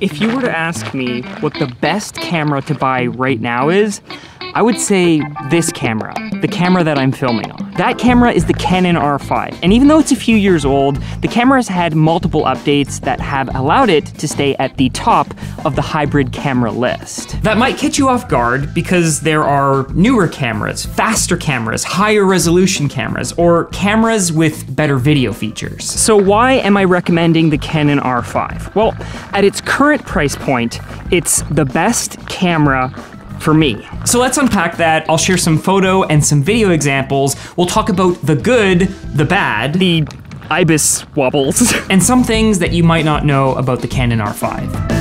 If you were to ask me what the best camera to buy right now is, I would say this camera, the camera that I'm filming on. That camera is the Canon R5, and even though it's a few years old, the camera has had multiple updates that have allowed it to stay at the top of the hybrid camera list. That might catch you off guard because there are newer cameras, faster cameras, higher resolution cameras, or cameras with better video features. So why am I recommending the Canon R5? Well, at its current price point, it's the best camera for me. So let's unpack that. I'll share some photo and some video examples. We'll talk about the good, the bad, the ibis wobbles, and some things that you might not know about the Canon R5.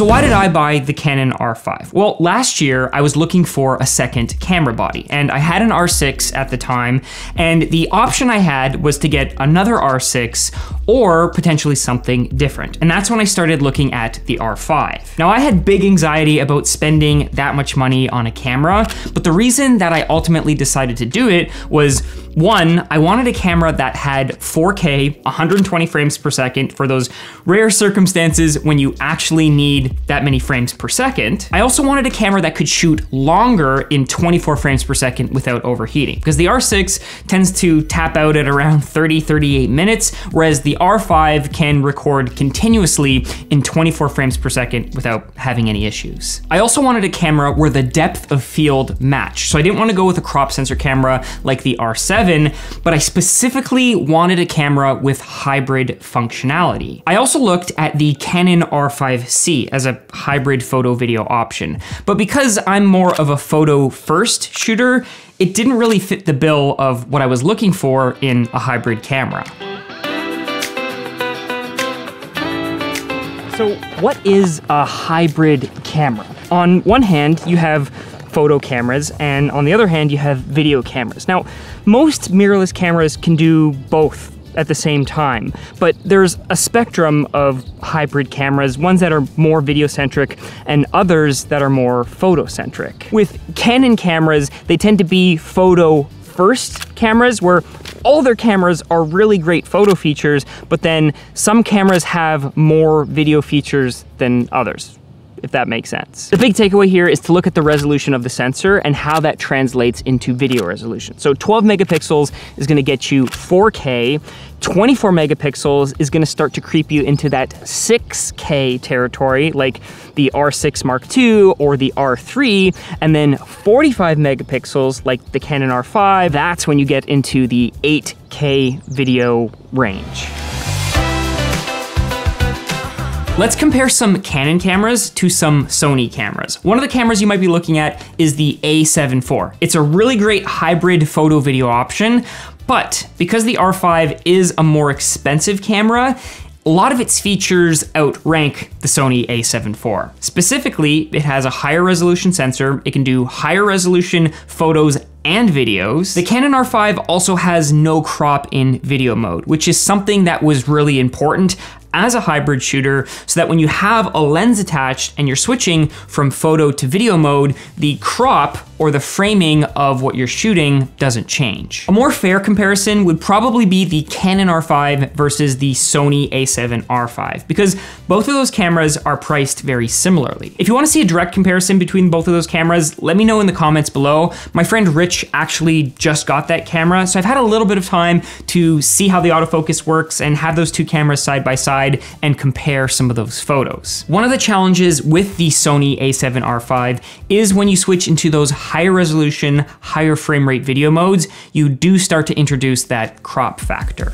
So why did I buy the Canon R5? Well, last year I was looking for a second camera body and I had an R6 at the time and the option I had was to get another R6 or potentially something different. And that's when I started looking at the R5. Now I had big anxiety about spending that much money on a camera, but the reason that I ultimately decided to do it was one, I wanted a camera that had 4K, 120 frames per second for those rare circumstances when you actually need that many frames per second. I also wanted a camera that could shoot longer in 24 frames per second without overheating because the R6 tends to tap out at around 30, 38 minutes, whereas the R5 can record continuously in 24 frames per second without having any issues. I also wanted a camera where the depth of field matched. So I didn't want to go with a crop sensor camera like the R7 but I specifically wanted a camera with hybrid functionality. I also looked at the Canon R5C as a hybrid photo video option, but because I'm more of a photo first shooter, it didn't really fit the bill of what I was looking for in a hybrid camera. So what is a hybrid camera? On one hand, you have photo cameras, and on the other hand, you have video cameras. Now, most mirrorless cameras can do both at the same time, but there's a spectrum of hybrid cameras, ones that are more video centric and others that are more photo centric. With Canon cameras, they tend to be photo first cameras where all their cameras are really great photo features, but then some cameras have more video features than others if that makes sense. The big takeaway here is to look at the resolution of the sensor and how that translates into video resolution. So 12 megapixels is gonna get you 4K, 24 megapixels is gonna start to creep you into that 6K territory, like the R6 Mark II or the R3, and then 45 megapixels, like the Canon R5, that's when you get into the 8K video range. Let's compare some Canon cameras to some Sony cameras. One of the cameras you might be looking at is the a7 IV. It's a really great hybrid photo video option, but because the R5 is a more expensive camera, a lot of its features outrank the Sony a7 IV. Specifically, it has a higher resolution sensor, it can do higher resolution photos and videos. The Canon R5 also has no crop in video mode, which is something that was really important as a hybrid shooter so that when you have a lens attached and you're switching from photo to video mode, the crop or the framing of what you're shooting doesn't change. A more fair comparison would probably be the Canon R5 versus the Sony a7 R5 because both of those cameras are priced very similarly. If you wanna see a direct comparison between both of those cameras, let me know in the comments below. My friend Rich actually just got that camera, so I've had a little bit of time to see how the autofocus works and have those two cameras side by side and compare some of those photos. One of the challenges with the Sony a7 R5 is when you switch into those higher resolution, higher frame rate video modes, you do start to introduce that crop factor.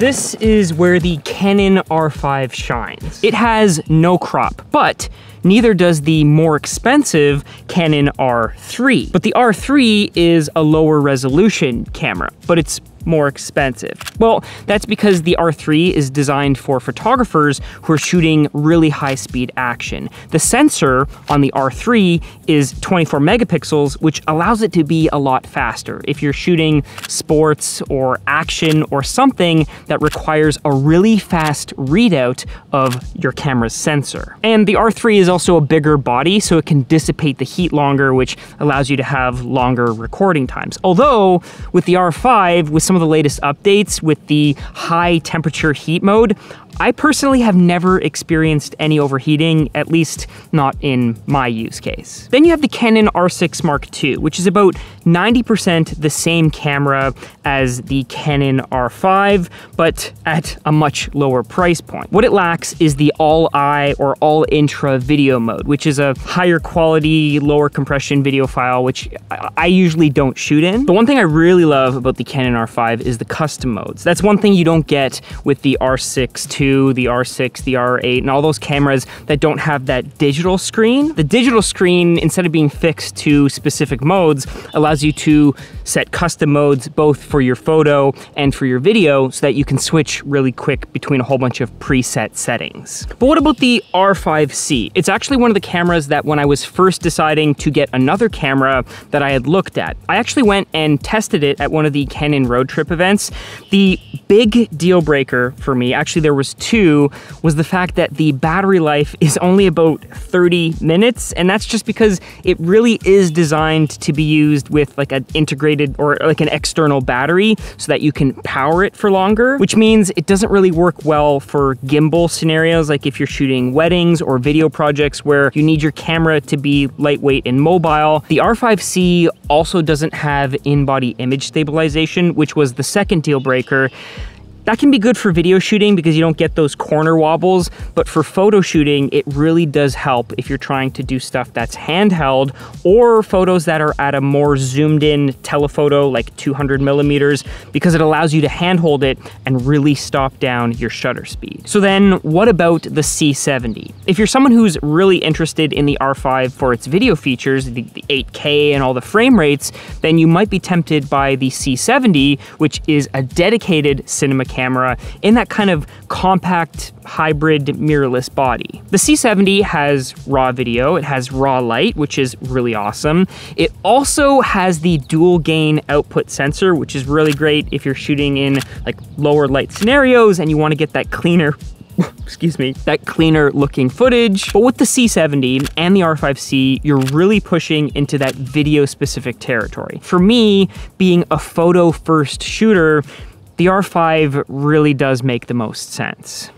This is where the Canon R5 shines. It has no crop, but neither does the more expensive Canon R3. But the R3 is a lower resolution camera, but it's more expensive? Well, that's because the R3 is designed for photographers who are shooting really high speed action. The sensor on the R3 is 24 megapixels, which allows it to be a lot faster. If you're shooting sports or action or something that requires a really fast readout of your camera's sensor. And the R3 is also a bigger body, so it can dissipate the heat longer, which allows you to have longer recording times. Although, with the R5, with some of the latest updates, with the high temperature heat mode, I personally have never experienced any overheating, at least not in my use case. Then you have the Canon R6 Mark II, which is about 90% the same camera as the Canon R5, but at a much lower price point. What it lacks is the all-I or all-intra video mode, which is a higher quality, lower compression video file, which I usually don't shoot in. The one thing I really love about the Canon R5 is the custom modes. That's one thing you don't get with the R6 II the R6, the R8, and all those cameras that don't have that digital screen. The digital screen, instead of being fixed to specific modes, allows you to set custom modes both for your photo and for your video so that you can switch really quick between a whole bunch of preset settings. But what about the R5C? It's actually one of the cameras that when I was first deciding to get another camera that I had looked at, I actually went and tested it at one of the Canon road trip events. The big deal breaker for me, actually there was two, was the fact that the battery life is only about 30 minutes. And that's just because it really is designed to be used with like an integrated or like an external battery so that you can power it for longer, which means it doesn't really work well for gimbal scenarios. Like if you're shooting weddings or video projects where you need your camera to be lightweight and mobile. The R5C also doesn't have in-body image stabilization, which was the second deal breaker. That can be good for video shooting because you don't get those corner wobbles, but for photo shooting, it really does help if you're trying to do stuff that's handheld or photos that are at a more zoomed in telephoto, like 200 millimeters, because it allows you to handhold it and really stop down your shutter speed. So then what about the C70? If you're someone who's really interested in the R5 for its video features, the, the 8K and all the frame rates, then you might be tempted by the C70, which is a dedicated cinema in that kind of compact hybrid mirrorless body. The C70 has raw video, it has raw light, which is really awesome. It also has the dual gain output sensor, which is really great if you're shooting in like lower light scenarios and you want to get that cleaner excuse me, that cleaner looking footage. But with the C70 and the R5C, you're really pushing into that video specific territory. For me, being a photo first shooter, the R5 really does make the most sense.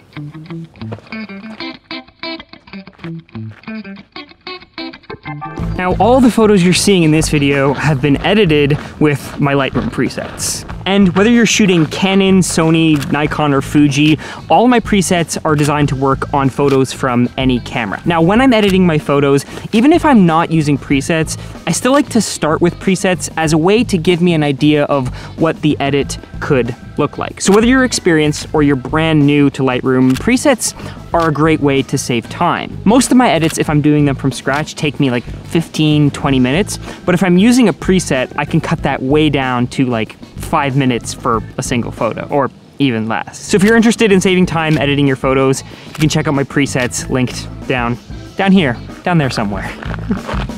Now, all the photos you're seeing in this video have been edited with my Lightroom presets. And whether you're shooting Canon, Sony, Nikon, or Fuji, all my presets are designed to work on photos from any camera. Now, when I'm editing my photos, even if I'm not using presets, I still like to start with presets as a way to give me an idea of what the edit could look like. So whether you're experienced or you're brand new to Lightroom, presets are a great way to save time. Most of my edits, if I'm doing them from scratch, take me like 15, 20 minutes. But if I'm using a preset, I can cut that way down to like five minutes for a single photo or even less. So if you're interested in saving time editing your photos, you can check out my presets linked down, down here, down there somewhere.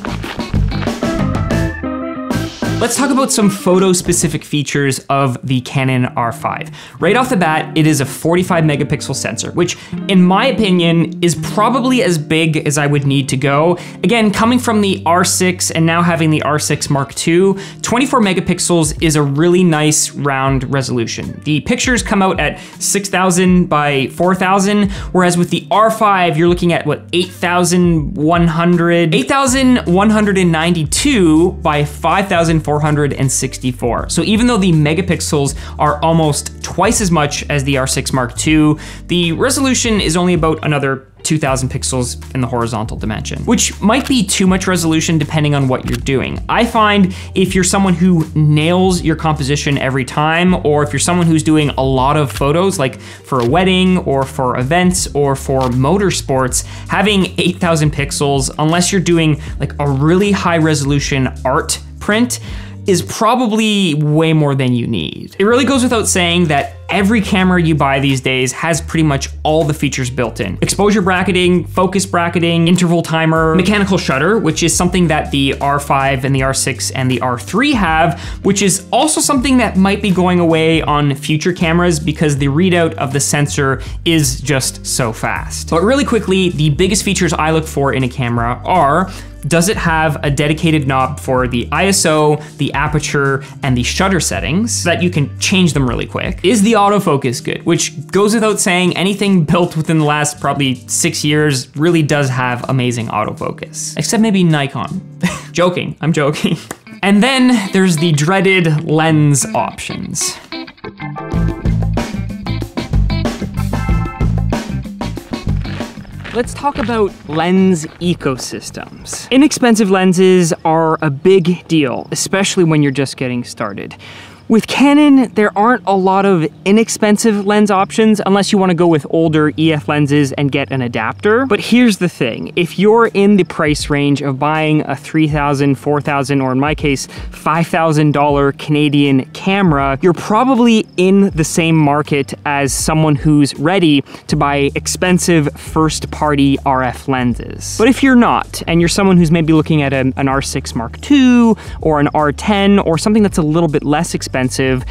Let's talk about some photo specific features of the Canon R5. Right off the bat, it is a 45 megapixel sensor, which in my opinion is probably as big as I would need to go. Again, coming from the R6 and now having the R6 Mark II, 24 megapixels is a really nice round resolution. The pictures come out at 6,000 by 4,000, whereas with the R5, you're looking at what, 8,100, 8,192 by 5,400 464. So even though the megapixels are almost twice as much as the R6 Mark II, the resolution is only about another 2000 pixels in the horizontal dimension, which might be too much resolution depending on what you're doing. I find if you're someone who nails your composition every time, or if you're someone who's doing a lot of photos, like for a wedding or for events or for motorsports, having 8000 pixels, unless you're doing like a really high resolution art print, is probably way more than you need. It really goes without saying that every camera you buy these days has pretty much all the features built in. Exposure bracketing, focus bracketing, interval timer, mechanical shutter, which is something that the R5 and the R6 and the R3 have, which is also something that might be going away on future cameras because the readout of the sensor is just so fast. But really quickly, the biggest features I look for in a camera are does it have a dedicated knob for the ISO, the aperture, and the shutter settings so that you can change them really quick? Is the autofocus good? Which goes without saying, anything built within the last probably six years really does have amazing autofocus. Except maybe Nikon. joking, I'm joking. And then there's the dreaded lens options. Let's talk about lens ecosystems. Inexpensive lenses are a big deal, especially when you're just getting started. With Canon, there aren't a lot of inexpensive lens options unless you want to go with older EF lenses and get an adapter. But here's the thing, if you're in the price range of buying a $3,000, $4,000, or in my case, $5,000 Canadian camera, you're probably in the same market as someone who's ready to buy expensive first-party RF lenses. But if you're not, and you're someone who's maybe looking at an R6 Mark II or an R10 or something that's a little bit less expensive, expensive,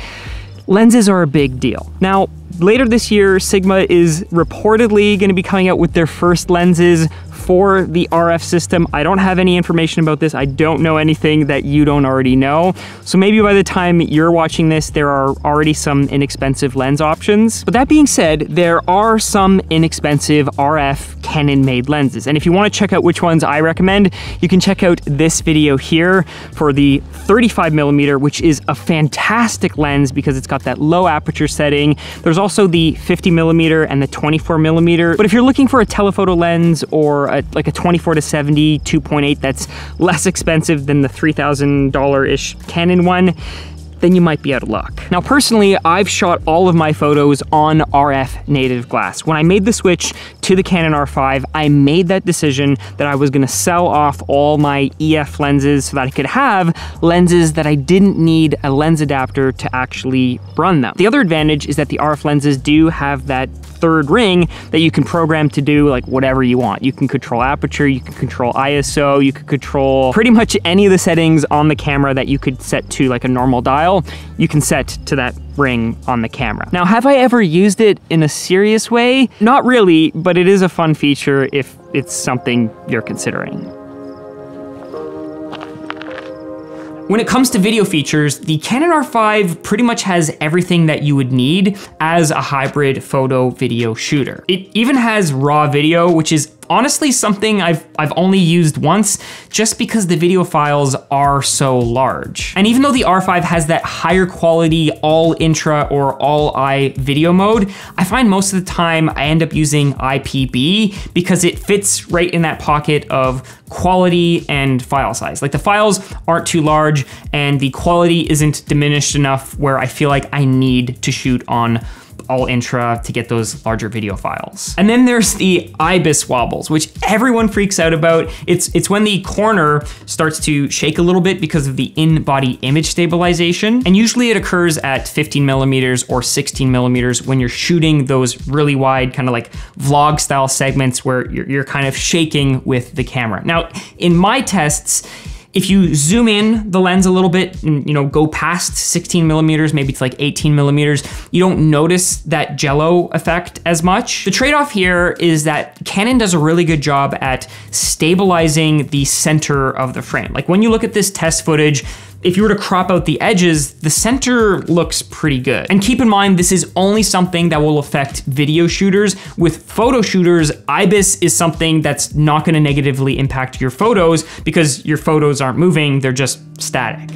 lenses are a big deal. Now, later this year, Sigma is reportedly going to be coming out with their first lenses for the RF system. I don't have any information about this. I don't know anything that you don't already know. So maybe by the time you're watching this, there are already some inexpensive lens options. But that being said, there are some inexpensive RF Canon made lenses. And if you want to check out which ones I recommend, you can check out this video here for the 35 millimeter, which is a fantastic lens because it's got that low aperture setting. There's also the 50 millimeter and the 24 millimeter. But if you're looking for a telephoto lens or a like a 24 to 70 2.8 that's less expensive than the $3,000-ish Canon one, then you might be out of luck. Now personally, I've shot all of my photos on RF native glass. When I made the switch to the Canon R5, I made that decision that I was gonna sell off all my EF lenses so that I could have lenses that I didn't need a lens adapter to actually run them. The other advantage is that the RF lenses do have that third ring that you can program to do like whatever you want. You can control aperture, you can control ISO, you can control pretty much any of the settings on the camera that you could set to like a normal dial, you can set to that ring on the camera. Now, have I ever used it in a serious way? Not really, but it is a fun feature if it's something you're considering. When it comes to video features, the Canon R5 pretty much has everything that you would need as a hybrid photo video shooter. It even has raw video, which is honestly something I've, I've only used once just because the video files are so large. And even though the R5 has that higher quality all intra or all I video mode, I find most of the time I end up using IPB because it fits right in that pocket of quality and file size. Like the files aren't too large and the quality isn't diminished enough where I feel like I need to shoot on all intra to get those larger video files. And then there's the IBIS wobbles, which everyone freaks out about. It's, it's when the corner starts to shake a little bit because of the in-body image stabilization. And usually it occurs at 15 millimeters or 16 millimeters when you're shooting those really wide kind of like vlog style segments where you're, you're kind of shaking with the camera. Now, in my tests, if you zoom in the lens a little bit and you know go past 16 millimeters, maybe it's like 18 millimeters, you don't notice that jello effect as much. The trade-off here is that Canon does a really good job at stabilizing the center of the frame. Like when you look at this test footage, if you were to crop out the edges, the center looks pretty good. And keep in mind, this is only something that will affect video shooters. With photo shooters, IBIS is something that's not gonna negatively impact your photos because your photos aren't moving, they're just static.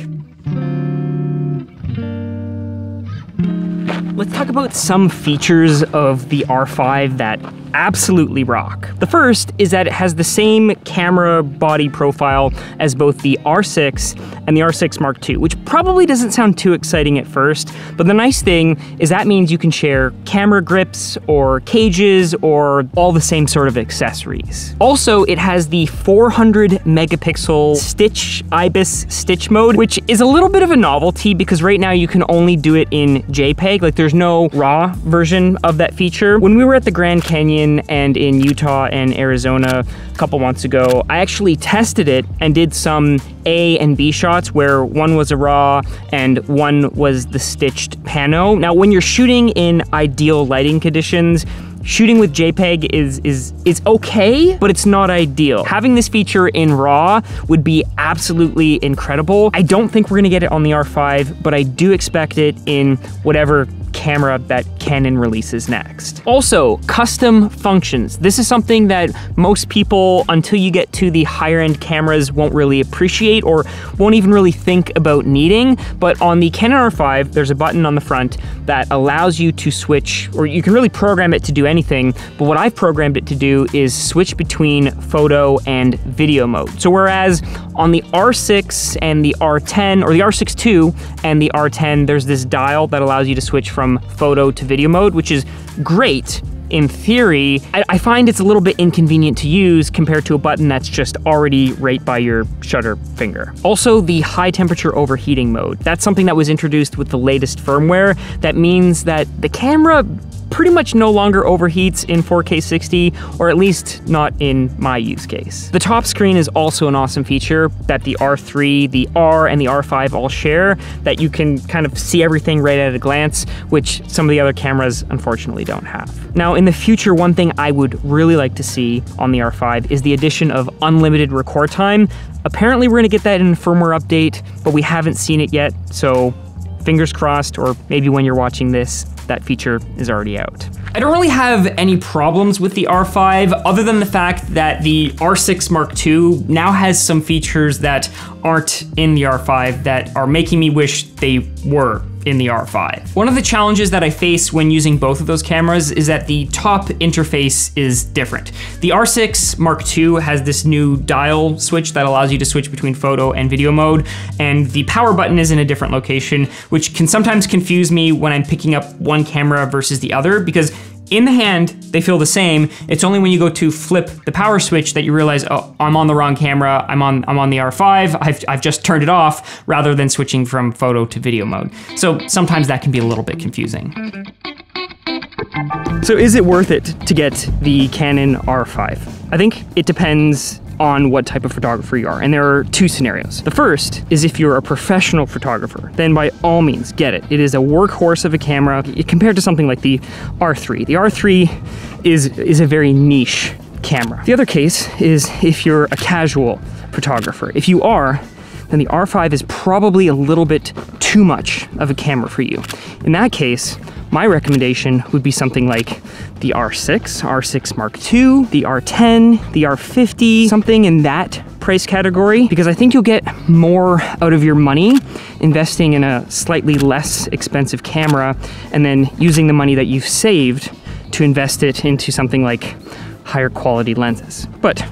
Let's talk about some features of the R5 that absolutely rock. The first is that it has the same camera body profile as both the R6 and the R6 Mark II, which probably doesn't sound too exciting at first, but the nice thing is that means you can share camera grips or cages or all the same sort of accessories. Also, it has the 400 megapixel stitch IBIS stitch mode, which is a little bit of a novelty because right now you can only do it in JPEG, like there's no RAW version of that feature. When we were at the Grand Canyon and in Utah and Arizona a couple months ago, I actually tested it and did some A and B shots where one was a RAW and one was the stitched pano. Now, when you're shooting in ideal lighting conditions, Shooting with JPEG is is is okay, but it's not ideal. Having this feature in RAW would be absolutely incredible. I don't think we're gonna get it on the R5, but I do expect it in whatever camera that Canon releases next. Also, custom functions. This is something that most people, until you get to the higher end cameras, won't really appreciate or won't even really think about needing. But on the Canon R5, there's a button on the front that allows you to switch, or you can really program it to do anything. But what I've programmed it to do is switch between photo and video mode. So whereas on the R6 and the R10, or the R6 II and the R10, there's this dial that allows you to switch from from photo to video mode, which is great in theory, I, I, find it's a little bit inconvenient to use compared to a button that's just already right by your shutter finger. Also, the high temperature overheating mode. That's something that was introduced with the latest firmware. That means that the camera pretty much no longer overheats in 4K 60, or at least not in my use case. The top screen is also an awesome feature that the R3, the R, and the R5 all share, that you can kind of see everything right at a glance, which some of the other cameras unfortunately don't have. Now, in the future, one thing I would really like to see on the R5 is the addition of unlimited record time. Apparently, we're gonna get that in a firmware update, but we haven't seen it yet, so fingers crossed, or maybe when you're watching this, that feature is already out. I don't really have any problems with the R5 other than the fact that the R6 Mark II now has some features that aren't in the R5 that are making me wish they were in the R5. One of the challenges that I face when using both of those cameras is that the top interface is different. The R6 Mark II has this new dial switch that allows you to switch between photo and video mode, and the power button is in a different location, which can sometimes confuse me when I'm picking up one camera versus the other because in the hand, they feel the same. It's only when you go to flip the power switch that you realize, oh, I'm on the wrong camera. I'm on I'm on the R5. I've, I've just turned it off rather than switching from photo to video mode. So sometimes that can be a little bit confusing. So is it worth it to get the Canon R5? I think it depends on what type of photographer you are. And there are two scenarios. The first is if you're a professional photographer, then by all means get it. It is a workhorse of a camera compared to something like the R3. The R3 is, is a very niche camera. The other case is if you're a casual photographer. If you are, then the R5 is probably a little bit too much of a camera for you. In that case, my recommendation would be something like the R6, R6 Mark II, the R10, the R50, something in that price category because I think you'll get more out of your money investing in a slightly less expensive camera and then using the money that you've saved to invest it into something like higher quality lenses. But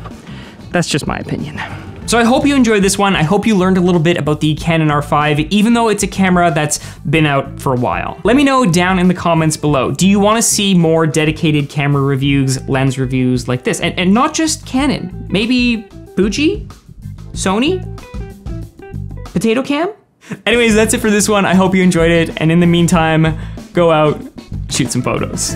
that's just my opinion. So I hope you enjoyed this one. I hope you learned a little bit about the Canon R5, even though it's a camera that's been out for a while. Let me know down in the comments below. Do you want to see more dedicated camera reviews, lens reviews like this? And, and not just Canon, maybe Fuji? Sony? Potato Cam? Anyways, that's it for this one. I hope you enjoyed it. And in the meantime, go out, shoot some photos.